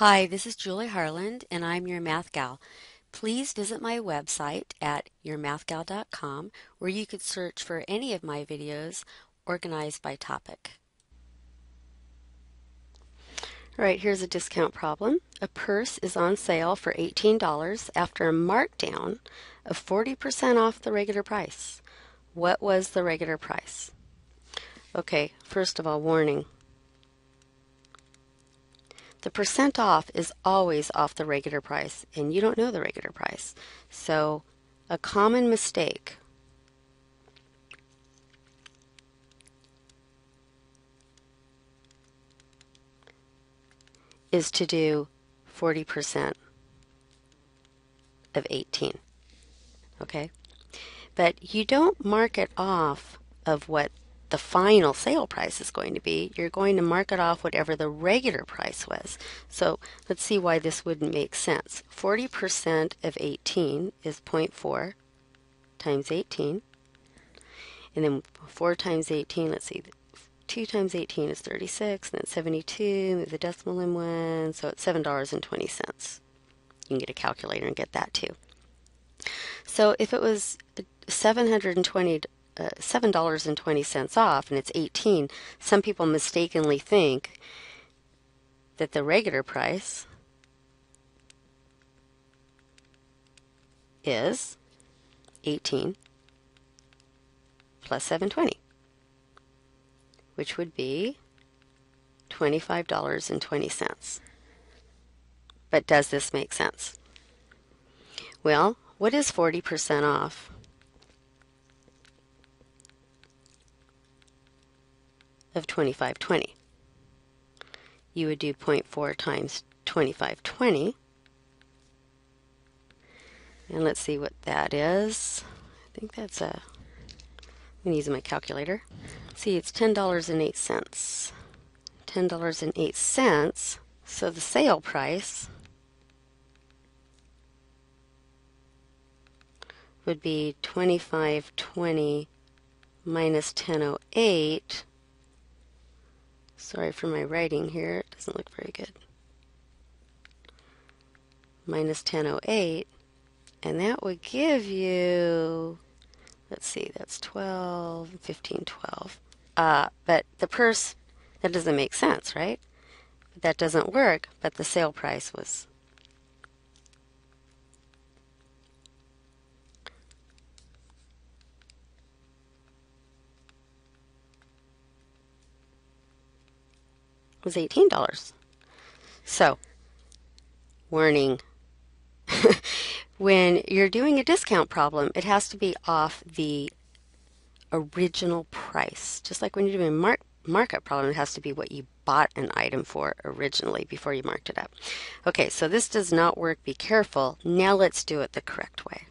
Hi, this is Julie Harland, and I'm your Math Gal. Please visit my website at yourmathgal.com where you could search for any of my videos organized by topic. All right, here's a discount problem. A purse is on sale for $18 after a markdown of 40% off the regular price. What was the regular price? Okay, first of all, warning. The percent off is always off the regular price, and you don't know the regular price. So, a common mistake is to do 40% of 18. Okay? But you don't mark it off of what the final sale price is going to be, you're going to mark it off whatever the regular price was. So let's see why this wouldn't make sense. 40% of 18 is 0.4 times 18. And then 4 times 18, let's see, 2 times 18 is 36, and then 72, move the decimal in one, so it's $7.20. You can get a calculator and get that too. So if it was 720 uh, $7.20 off and it's 18 some people mistakenly think that the regular price is 18 plus 720 which would be $25.20 but does this make sense? Well what is 40% off of 2520. You would do 0.4 times 2520. And let's see what that is. I think that's a, I'm use my calculator. See, it's $10.08. $10.08. So the sale price would be 2520 minus 1008 Sorry for my writing here, it doesn't look very good. Minus 1008, and that would give you, let's see, that's 12, 15, 12. Uh, but the purse, that doesn't make sense, right? That doesn't work, but the sale price was was $18. So, warning. when you're doing a discount problem, it has to be off the original price. Just like when you're doing a mark, markup problem, it has to be what you bought an item for originally before you marked it up. Okay, so this does not work. Be careful. Now let's do it the correct way.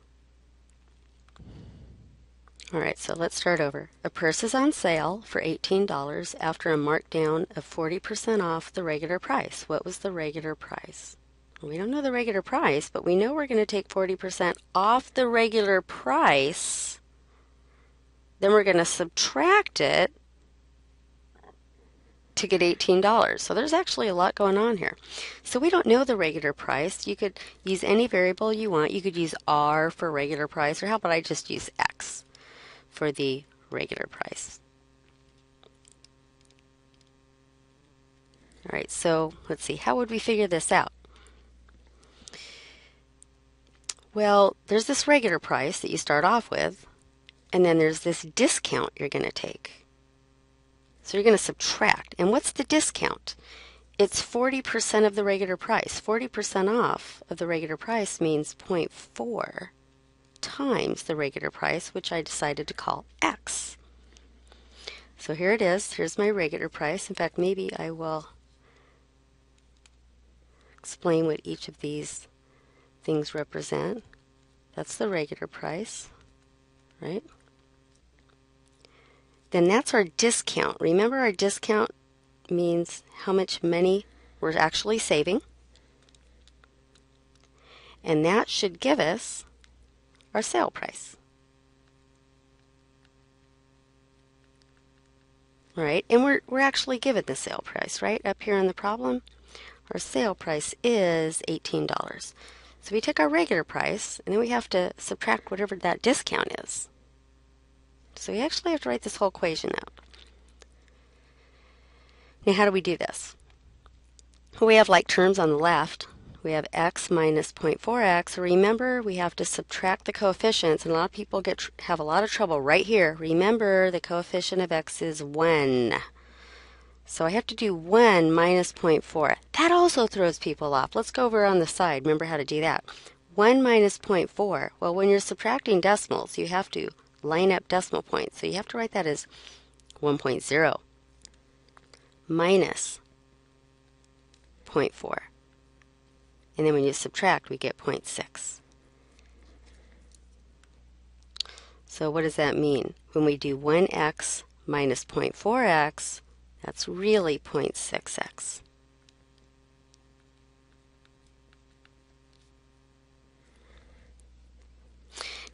All right, so let's start over. A purse is on sale for $18 after a markdown of 40% off the regular price. What was the regular price? We don't know the regular price, but we know we're going to take 40% off the regular price. Then we're going to subtract it to get $18. So there's actually a lot going on here. So we don't know the regular price. You could use any variable you want. You could use R for regular price, or how about I just use X? For the regular price. All right, so let's see, how would we figure this out? Well, there's this regular price that you start off with, and then there's this discount you're going to take. So you're going to subtract. And what's the discount? It's 40% of the regular price. 40% off of the regular price means 0.4 times the regular price, which I decided to call x. So here it is. Here's my regular price. In fact, maybe I will explain what each of these things represent. That's the regular price, right? Then that's our discount. Remember our discount means how much money we're actually saving. And that should give us our sale price. Right? And we're, we're actually given the sale price, right? Up here in the problem. our sale price is $18. So we take our regular price, and then we have to subtract whatever that discount is. So we actually have to write this whole equation out. Now, how do we do this? Well, we have like terms on the left. We have x minus 0.4x. Remember, we have to subtract the coefficients, and a lot of people get have a lot of trouble right here. Remember, the coefficient of x is 1. So I have to do 1 minus 0.4. That also throws people off. Let's go over on the side. Remember how to do that. 1 minus 0.4. Well, when you're subtracting decimals, you have to line up decimal points. So you have to write that as 1.0 minus 0.4. And then when you subtract, we get 0.6. So what does that mean? When we do 1x minus 0.4x, that's really 0.6x.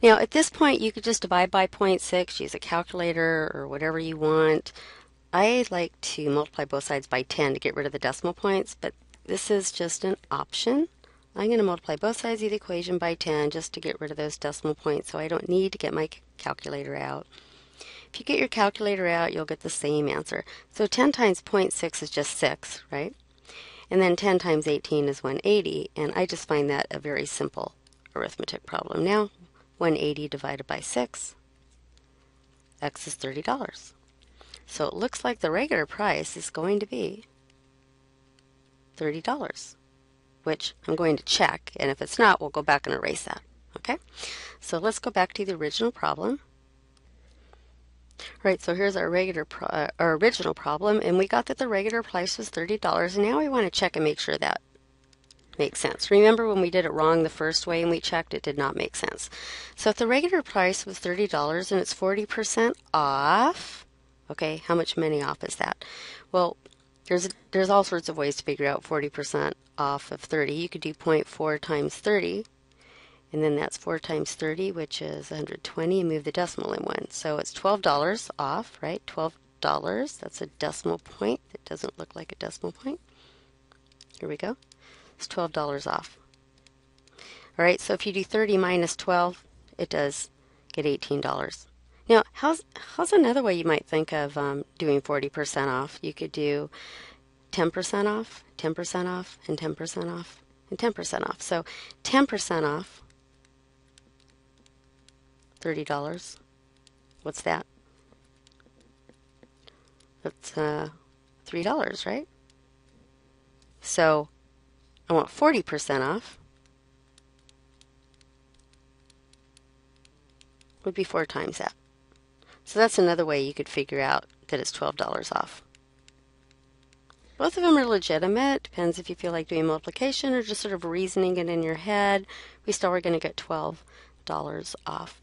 Now, at this point, you could just divide by 0.6, use a calculator or whatever you want. I like to multiply both sides by 10 to get rid of the decimal points, but this is just an option. I'm going to multiply both sides of the equation by 10 just to get rid of those decimal points, so I don't need to get my calculator out. If you get your calculator out, you'll get the same answer. So 10 times 0.6 is just 6, right? And then 10 times 18 is 180, and I just find that a very simple arithmetic problem. Now, 180 divided by 6, x is $30. So it looks like the regular price is going to be $30, which I'm going to check, and if it's not, we'll go back and erase that. Okay, so let's go back to the original problem. Right, so here's our regular, uh, our original problem, and we got that the regular price was $30, and now we want to check and make sure that makes sense. Remember when we did it wrong the first way and we checked, it did not make sense. So if the regular price was $30 and it's 40% off, okay, how much money off is that? Well, there's there's all sorts of ways to figure out 40% off of 30. You could do 0.4 times 30, and then that's 4 times 30, which is 120, and move the decimal in one. So it's $12 off, right? $12. That's a decimal point. It doesn't look like a decimal point. Here we go. It's $12 off. All right, so if you do 30 minus 12, it does get $18. Now, how's, how's another way you might think of um, doing 40% off? You could do 10% off, 10% off, and 10% off, and 10% off. So 10% off $30. What's that? That's uh, $3, right? So I want 40% off. Would be four times that. So that's another way you could figure out that it's $12 off. Both of them are legitimate. Depends if you feel like doing multiplication or just sort of reasoning it in your head. We still are going to get $12 off.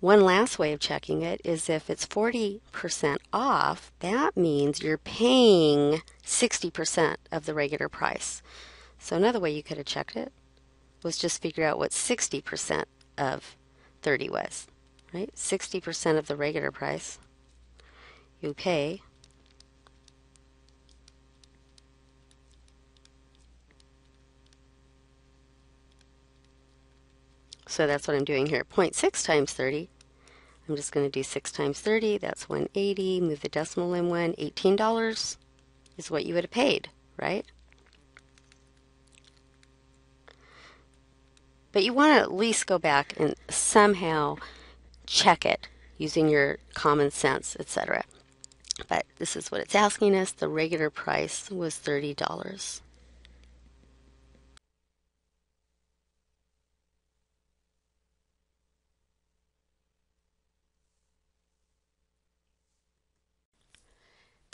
One last way of checking it is if it's 40% off, that means you're paying 60% of the regular price. So another way you could have checked it was just figure out what 60% of 30 was, right? 60% of the regular price you pay So that's what I'm doing here. 0.6 times 30. I'm just going to do 6 times 30. That's 180. Move the decimal in one. $18 is what you would have paid, right? But you want to at least go back and somehow check it using your common sense, etc. But this is what it's asking us. The regular price was $30.